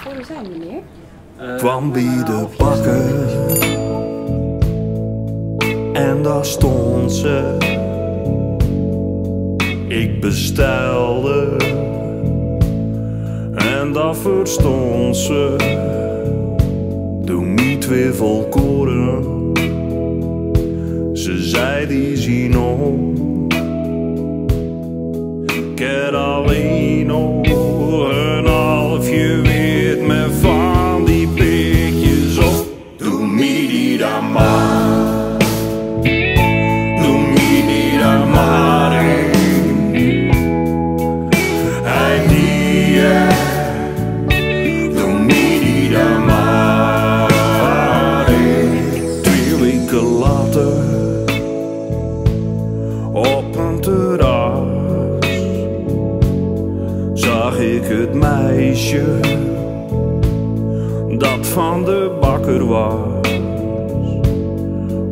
voor de zijn, meneer? kwam bij de bakker en daar stond ze. Ik bestelde en dat verstond ze. Doe niet weer volkoren, ze zei die zien. Het meisje dat van de bakker was.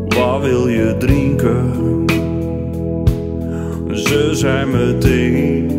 Wat wil je drinken? Ze zei meteen